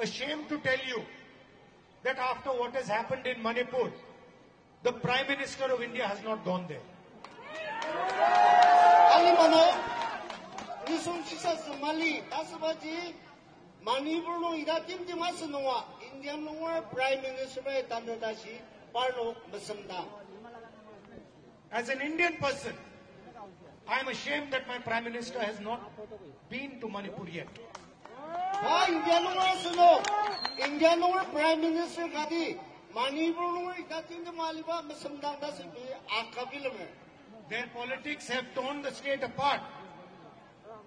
ashamed to tell you that after what has happened in Manipur, the Prime Minister of India has not gone there. Alimano, Nisung Chisa Somali, Tasabaji, Manipur no ida tim tim asanwa, Indian no Prime Minister by Tandadashi, Parno Masamda. As an Indian person, I am ashamed that my Prime Minister has not been to Manipur yet. Ba Indian no asano, Indian Prime Minister Gadi, Manipur no ida tim tim aliba Masamda Dasibi, Akabilame. Their politics have torn the state apart.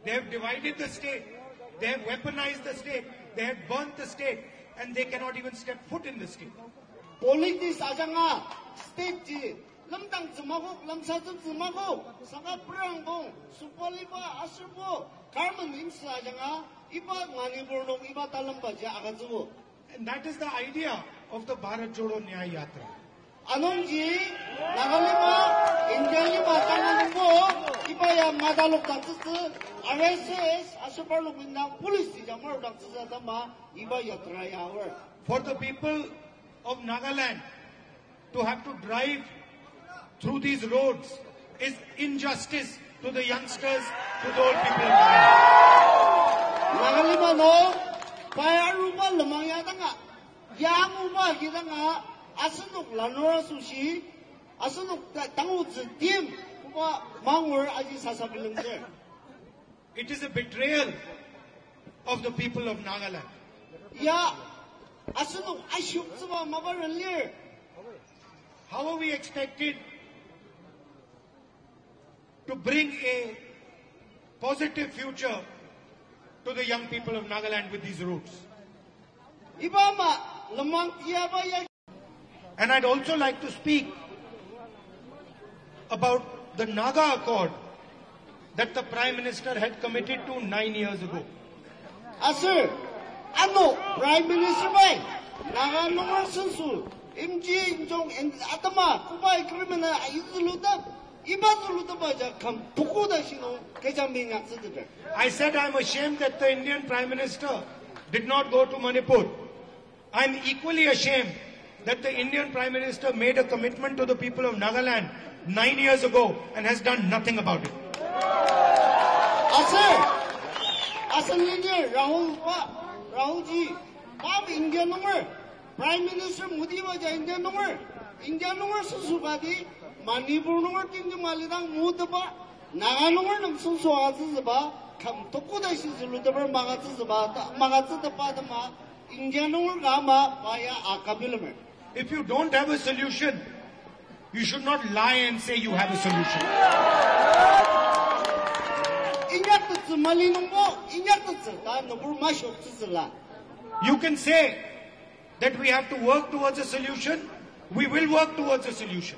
They have divided the state. They have weaponized the state. They have burnt the state. And they cannot even step foot in the state. Politics ajanga, state lamdang zimago, lamsadum zimago, sanga prangong, supaliba asurbo, karman imsa ajanga, iba no iba agazubo. And that is the idea of the Bharat Jodo Nyaya Yatra. Anongji, nagalima, indialima tanganungbo, iba ya madalok tangtisi, RSS, asuparlok bindang, police di jamar tangtisi dama, iba yatra ya awar. For the people of Nagaland to have to drive through these roads is injustice to the youngsters, to the old people nagalima no payaruba lamang yadanga yamuba hidanga asunuk lanora sushi asunuk tangu tim kuba mangwar aji sasabilang sir It is a betrayal of the people of Nagaland. ya asunuk asyuk suba mabaran lir How are we expected to bring a positive future to the young people of Nagaland with these routes? iba ma lamang tiyaba ya And I'd also like to speak about the Naga Accord that the Prime Minister had committed to nine years ago. Ah, asir ano ah, prime minister bay nagalungar sensu imji injong atama kubai krimena izuluda iba zuluda baja kam tukuda shino kejambing aksidir I said I'm ashamed that the Indian Prime Minister did not go to Manipur. I'm equally ashamed that the Indian Prime Minister made a commitment to the people of Nagaland nine years ago and has done nothing about it. asir asal leader rahul rahul ji bab indian prime minister modi baja indian indian sensu badi manipur number tinju malidang mudaba naga number nam sensu azaba kam tokuda shi zuluda bar magatsu ba magatsu da pa da indian number ga ma baya akabilme If you don't have a solution, you should not lie and say you have a solution. inyak tsu mali numbo inyak tsu ta number ma shok tsu la You can say that we have to work towards a solution. We will work towards a solution.